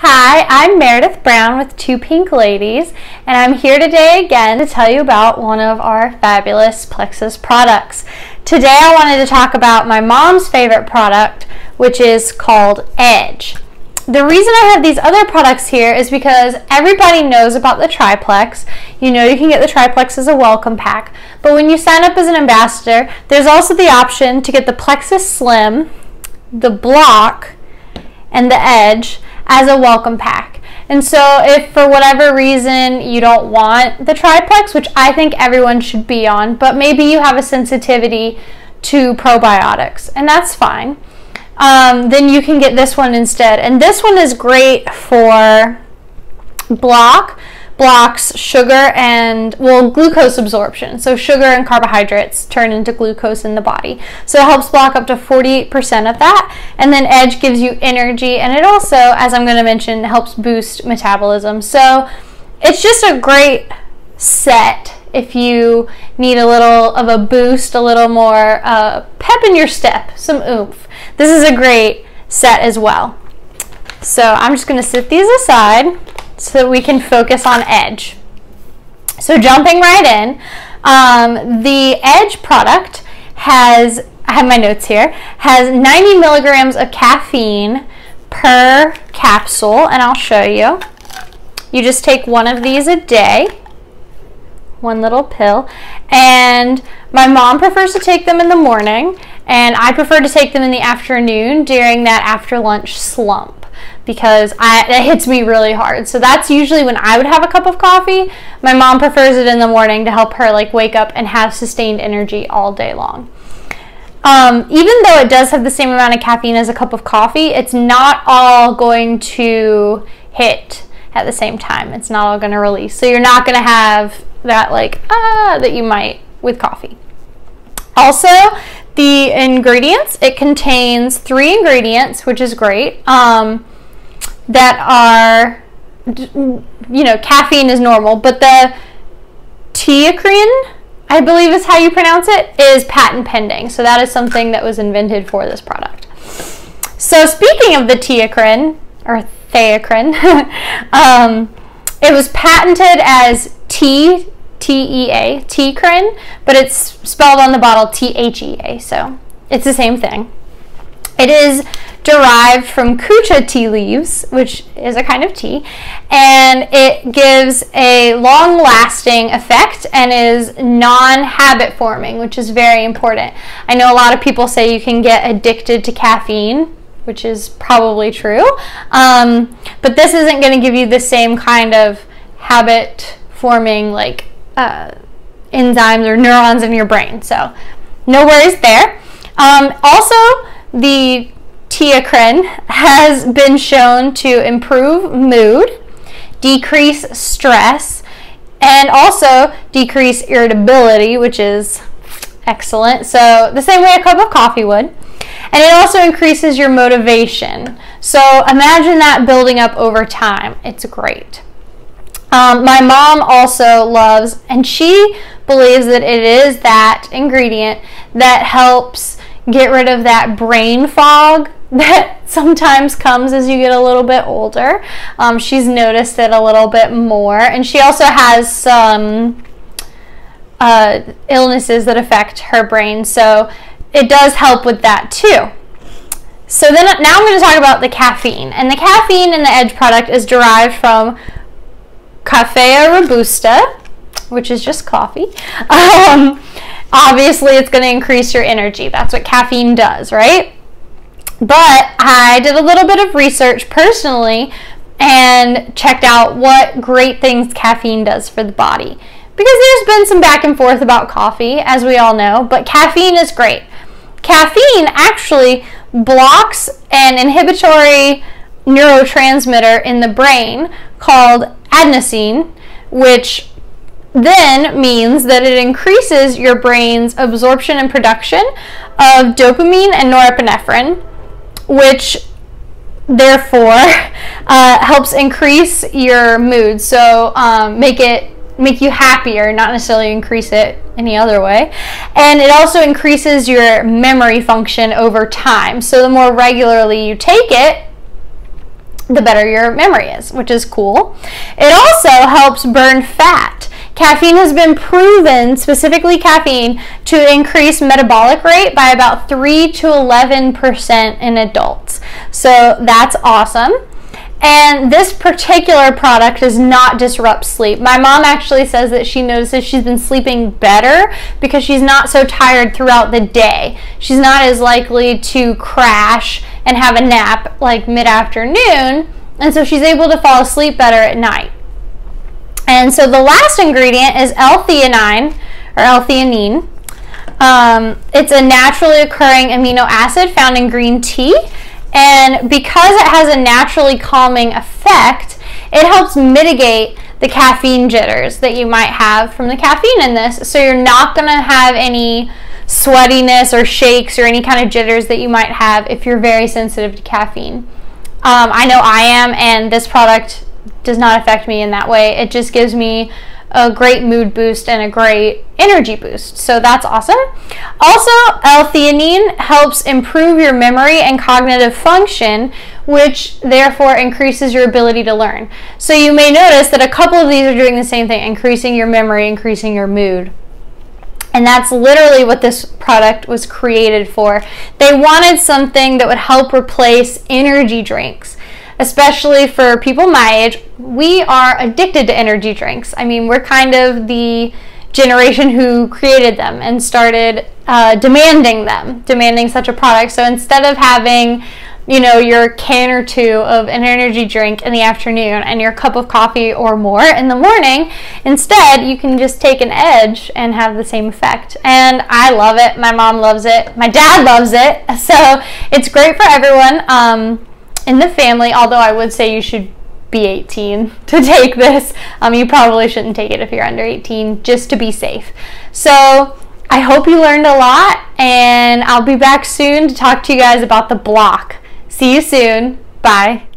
Hi, I'm Meredith Brown with Two Pink Ladies, and I'm here today again to tell you about one of our fabulous Plexus products. Today I wanted to talk about my mom's favorite product, which is called Edge. The reason I have these other products here is because everybody knows about the triplex. You know you can get the triplex as a welcome pack, but when you sign up as an ambassador, there's also the option to get the Plexus Slim, the Block, and the Edge as a welcome pack. And so if for whatever reason you don't want the triplex, which I think everyone should be on, but maybe you have a sensitivity to probiotics, and that's fine, um, then you can get this one instead. And this one is great for block blocks sugar and well glucose absorption. So sugar and carbohydrates turn into glucose in the body. So it helps block up to 48% of that. And then edge gives you energy. And it also as i'm going to mention helps boost metabolism. So it's just a great set if you need a little of a boost a little more uh, pep in your step some oomph. This is a great set as well. So i'm just going to set these aside so that we can focus on edge. So jumping right in, um, the edge product has, I have my notes here, has 90 milligrams of caffeine per capsule, and I'll show you. You just take one of these a day, one little pill, and my mom prefers to take them in the morning, and I prefer to take them in the afternoon during that after lunch slump because I, it hits me really hard. So that's usually when I would have a cup of coffee. My mom prefers it in the morning to help her like wake up and have sustained energy all day long. Um, even though it does have the same amount of caffeine as a cup of coffee, it's not all going to hit at the same time. It's not all going to release. So you're not going to have that like ah that you might with coffee. Also, the ingredients, it contains three ingredients, which is great. Um, that are, you know, caffeine is normal, but the teacrine, I believe is how you pronounce it, is patent pending. So that is something that was invented for this product. So speaking of the teacrine, or theacrine, um, it was patented as T T E A, teacrine, but it's spelled on the bottle T H E A, so it's the same thing. It is derived from kucha tea leaves, which is a kind of tea, and it gives a long lasting effect and is non habit forming, which is very important. I know a lot of people say you can get addicted to caffeine. Which is probably true. Um, but this isn't going to give you the same kind of habit forming, like uh, enzymes or neurons in your brain. So, no worries there. Um, also, the teacrine has been shown to improve mood, decrease stress, and also decrease irritability, which is excellent. So, the same way a cup of coffee would. And it also increases your motivation. So, imagine that building up over time. It's great. Um, my mom also loves, and she believes that it is that ingredient that helps get rid of that brain fog that sometimes comes as you get a little bit older. Um, she's noticed it a little bit more, and she also has some uh, illnesses that affect her brain, so it does help with that too. So then now I'm going to talk about the caffeine, and the caffeine in the Edge product is derived from Coffea robusta, which is just coffee. Um, obviously, it's going to increase your energy. That's what caffeine does, right? But I did a little bit of research personally and checked out what great things caffeine does for the body. Because there's been some back and forth about coffee, as we all know, but caffeine is great. Caffeine actually blocks an inhibitory neurotransmitter in the brain called adenosine, which then means that it increases your brain's absorption and production of dopamine and norepinephrine, which therefore uh, helps increase your mood. So um, make it make you happier, not necessarily increase it any other way. And it also increases your memory function over time. So the more regularly you take it, the better your memory is, which is cool. It also helps burn fat. Caffeine has been proven, specifically caffeine, to increase metabolic rate by about 3 to 11% in adults. So that's awesome. And this particular product does not disrupt sleep. My mom actually says that she notices she's been sleeping better because she's not so tired throughout the day. She's not as likely to crash and have a nap like mid afternoon, and so she's able to fall asleep better at night. And so the last ingredient is L-theanine or L-theanine. Um, it's a naturally occurring amino acid found in green tea. And because it has a naturally calming effect, it helps mitigate the caffeine jitters that you might have from the caffeine in this. So you're not going to have any sweatiness or shakes or any kind of jitters that you might have if you're very sensitive to caffeine. Um, I know I am, and this product does not affect me in that way. It just gives me a great mood boost and a great energy boost. So that's awesome. Also, L-theanine helps improve your memory and cognitive function, which therefore increases your ability to learn. So you may notice that a couple of these are doing the same thing, increasing your memory, increasing your mood. And that's literally what this product was created for. They wanted something that would help replace energy drinks especially for people my age, we are addicted to energy drinks. I mean, we're kind of the generation who created them and started uh, demanding them, demanding such a product. So instead of having you know, your can or two of an energy drink in the afternoon and your cup of coffee or more in the morning. Instead, you can just take an edge and have the same effect. And I love it. My mom loves it. My dad loves it. So it's great for everyone. Um, in the family, although I would say you should be 18 to take this. Um, you probably shouldn't take it if you're under 18, just to be safe. So I hope you learned a lot, and I'll be back soon to talk to you guys about the block. See you soon. Bye.